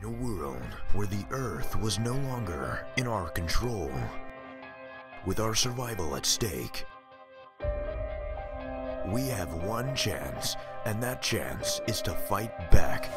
In a world where the Earth was no longer in our control, with our survival at stake, we have one chance, and that chance is to fight back.